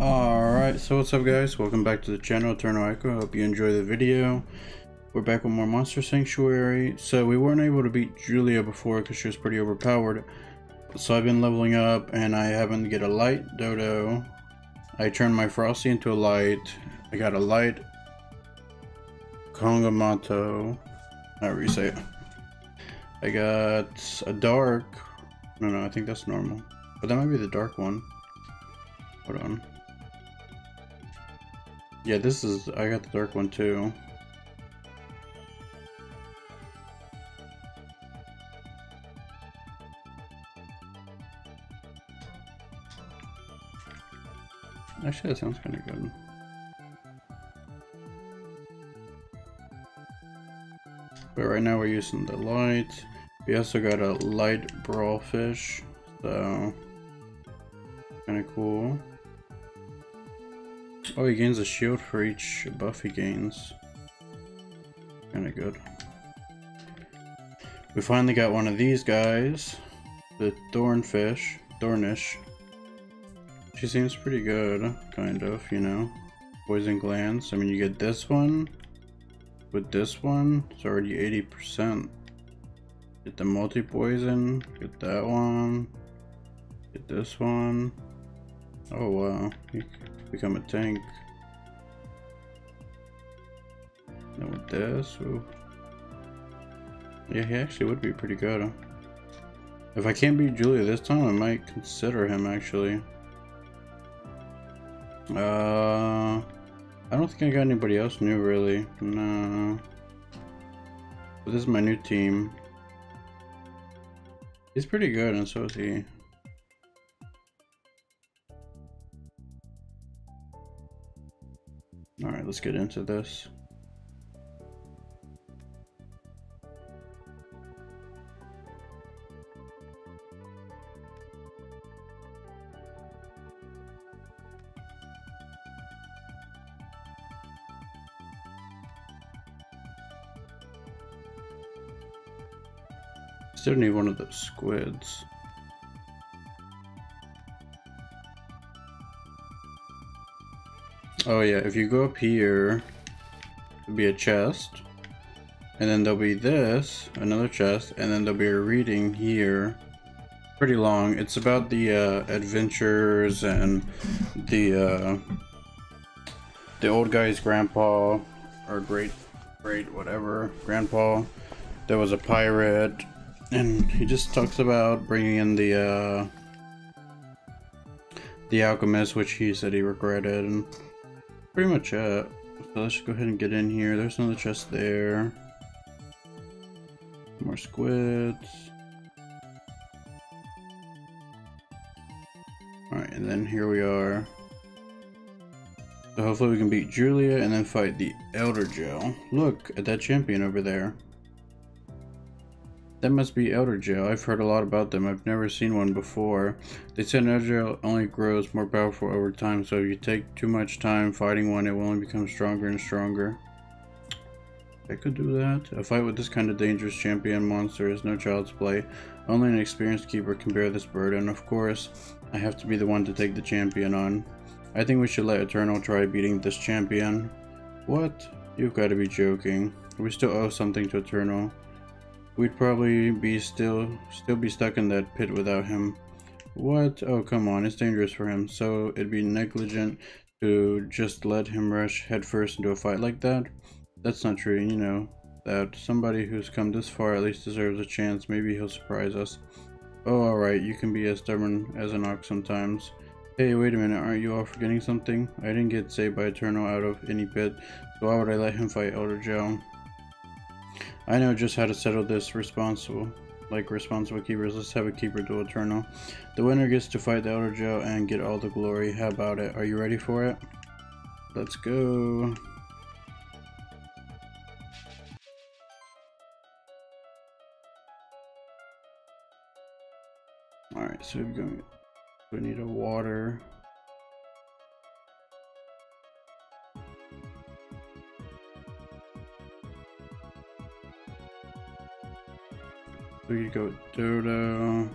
Alright, so what's up guys? Welcome back to the channel, Eternal Echo. Hope you enjoy the video. We're back with more Monster Sanctuary. So we weren't able to beat Julia before because she was pretty overpowered. So I've been leveling up and I happen to get a light Dodo. I turned my Frosty into a light. I got a light Kongamato. Say it. I got a dark. No, no, I think that's normal. But that might be the dark one. Hold on. Yeah, this is, I got the dark one too. Actually, that sounds kind of good. But right now we're using the light. We also got a light brawl fish, so kind of cool. Oh, he gains a shield for each buff he gains. Kinda good. We finally got one of these guys. The Thornfish. Thornish. She seems pretty good, kind of, you know. Poison glands. I mean, you get this one. With this one, it's already 80%. Get the multi-poison. Get that one. Get this one. Oh wow become a tank. And with this, ooh. yeah, he actually would be pretty good. If I can't beat Julia this time, I might consider him actually. Uh, I don't think I got anybody else new really. No. But this is my new team. He's pretty good, and so is he. Let's get into this. Still need one of those squids. Oh yeah, if you go up here, there'll be a chest. And then there'll be this, another chest, and then there'll be a reading here. Pretty long. It's about the uh, adventures and the uh, the old guy's grandpa, or great, great whatever, grandpa. There was a pirate, and he just talks about bringing in the uh, the alchemist, which he said he regretted, and pretty much it. So let's go ahead and get in here. There's another chest there. More squids. Alright, and then here we are. So hopefully we can beat Julia and then fight the Eldergel. Look at that champion over there. That must be Eldergel. I've heard a lot about them. I've never seen one before. They said Eldergel only grows more powerful over time, so if you take too much time fighting one, it will only become stronger and stronger. I could do that. A fight with this kind of dangerous champion monster is no child's play. Only an experienced keeper can bear this burden. Of course, I have to be the one to take the champion on. I think we should let Eternal try beating this champion. What? You've got to be joking. We still owe something to Eternal. We'd probably be still still be stuck in that pit without him. What? Oh, come on, it's dangerous for him. So it'd be negligent to just let him rush headfirst into a fight like that? That's not true, you know. That somebody who's come this far at least deserves a chance. Maybe he'll surprise us. Oh, alright, you can be as stubborn as an ox sometimes. Hey, wait a minute, aren't you all forgetting something? I didn't get saved by Eternal out of any pit, so why would I let him fight Eldergel? I know just how to settle this responsible. Like responsible keepers, let's have a keeper duel eternal. The winner gets to fight the Eldergel and get all the glory. How about it? Are you ready for it? Let's go. Alright, so we're going we need a water. We could go Dodo.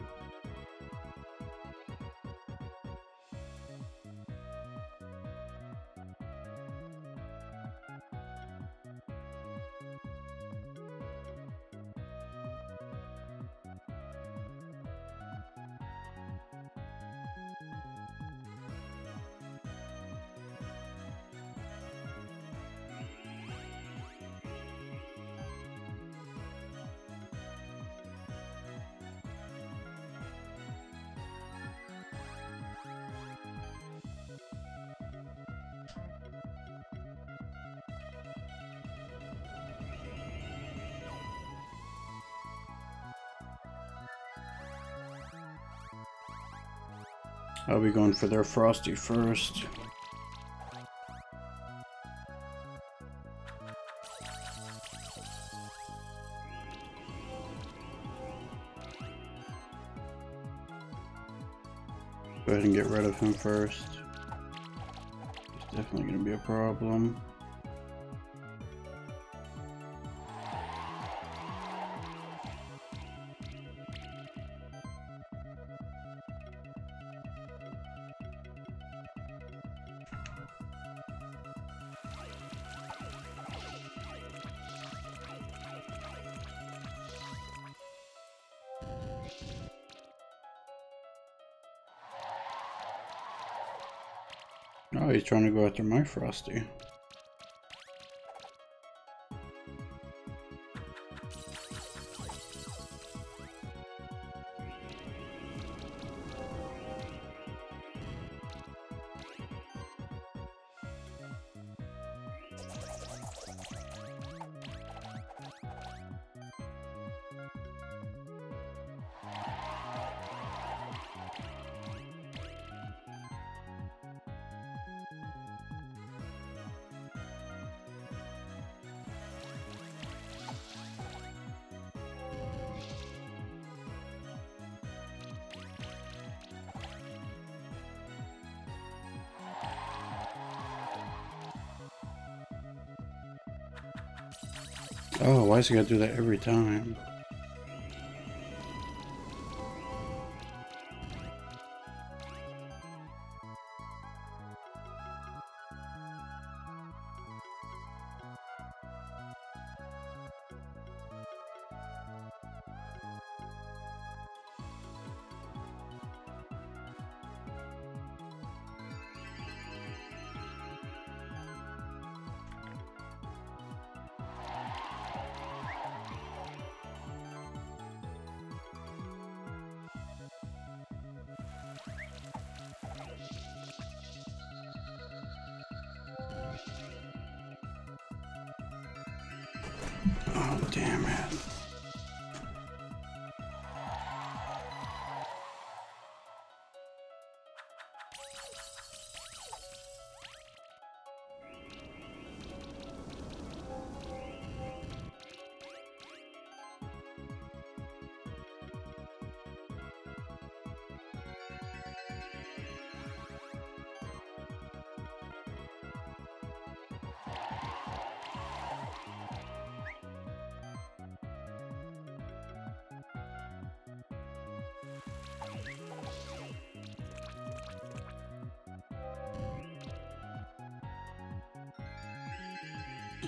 I'll be going for their Frosty first. Go ahead and get rid of him first. He's definitely going to be a problem. After my Frosty. Oh, why is he gotta do that every time? Oh, damn it.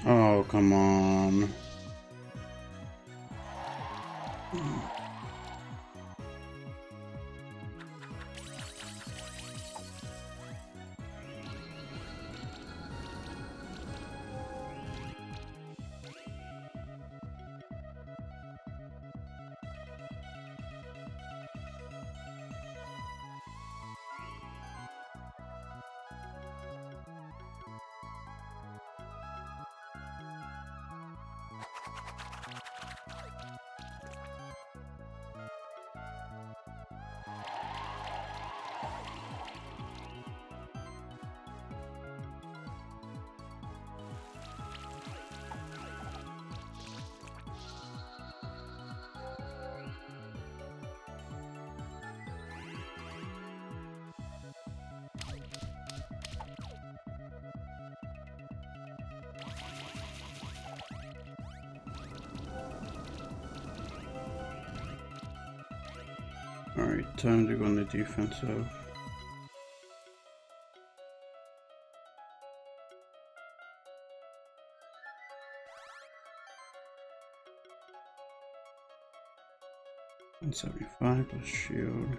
Oh, come on. Alright, time to go on the defensive. One seventy five plus shield.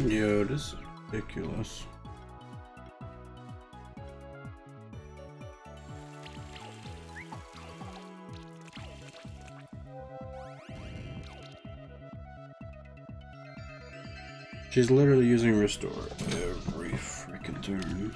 Yo, this is ridiculous. She's literally using restore every freaking turn.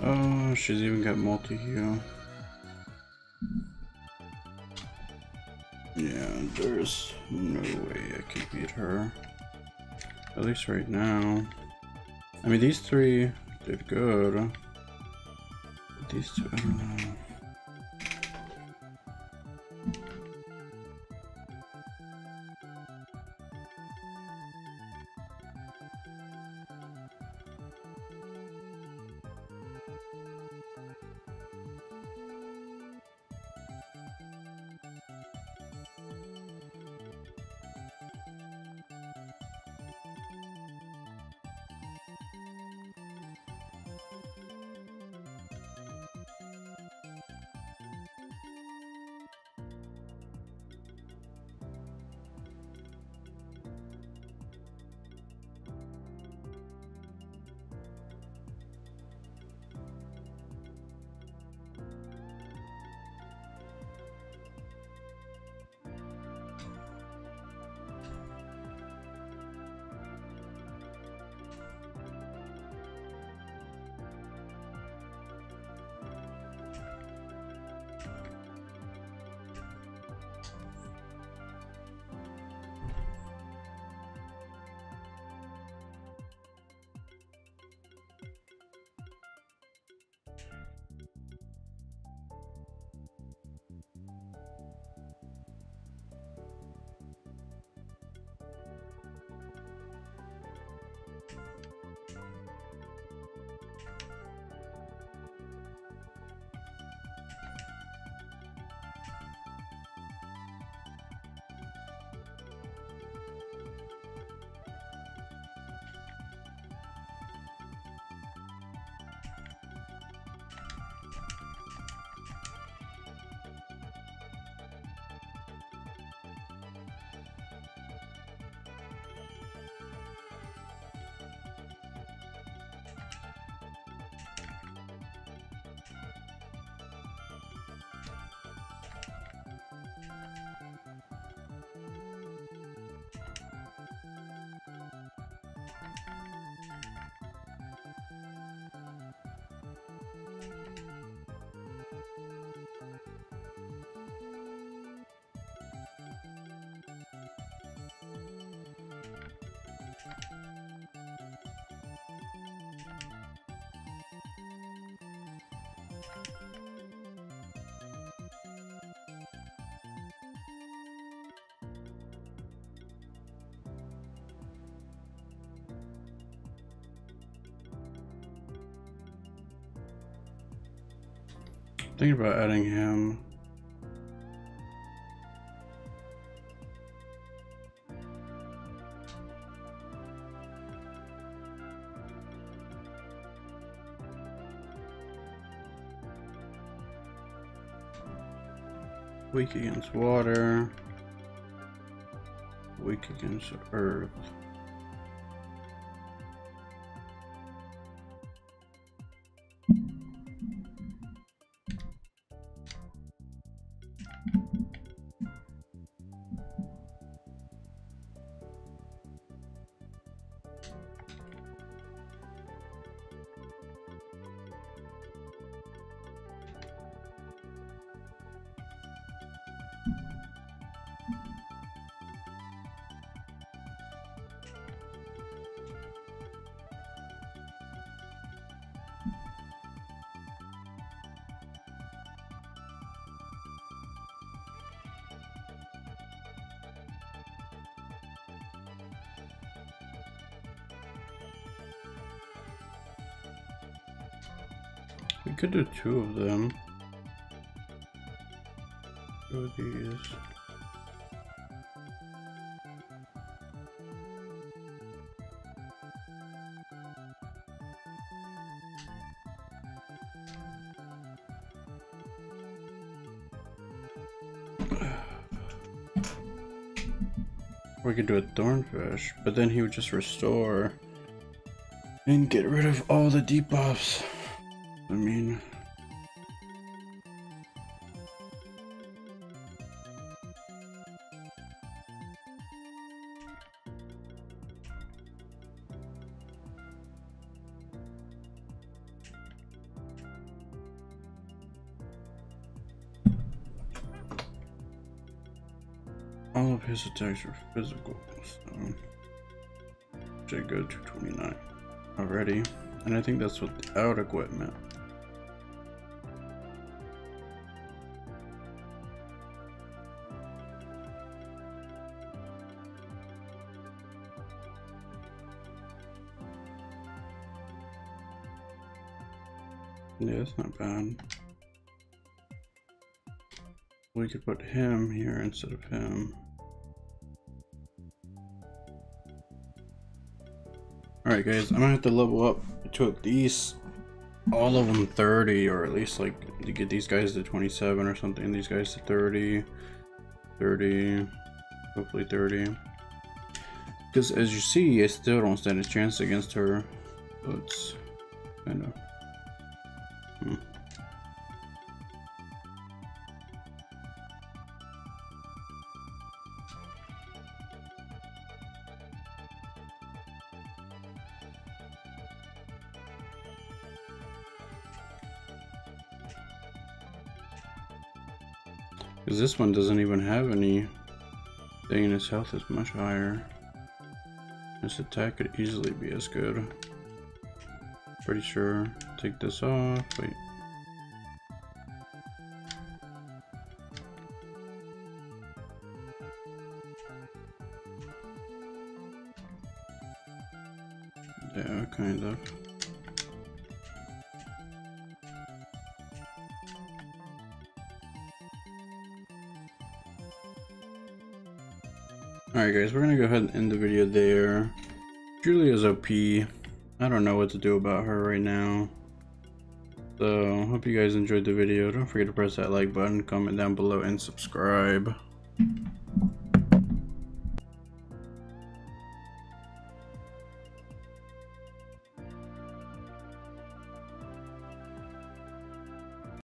Oh, she's even got multi-heal. Yeah, there's no way I can beat her. At least right now. I mean, these three did good. These two, I don't know. Think about adding him. Weak against water. Weak against earth. We could do two of them. Two these. We could do a thornfish, but then he would just restore and get rid of all the debuffs. All of his attacks are physical, so... Should um, go to 29 already. And I think that's without equipment. Yeah, that's not bad. We could put him here instead of him. Alright guys, I'm gonna have to level up to at least all of them 30 or at least like to get these guys to 27 or something. These guys to 30, 30, hopefully 30. Because as you see, I still don't stand a chance against her. It's kind of hmm. Because this one doesn't even have any thing and his health is much higher. This attack could easily be as good. Pretty sure. Take this off. Wait. Yeah, kind of. Alright guys, we're gonna go ahead and end the video there. Julia's OP. I don't know what to do about her right now. So, hope you guys enjoyed the video. Don't forget to press that like button, comment down below, and subscribe.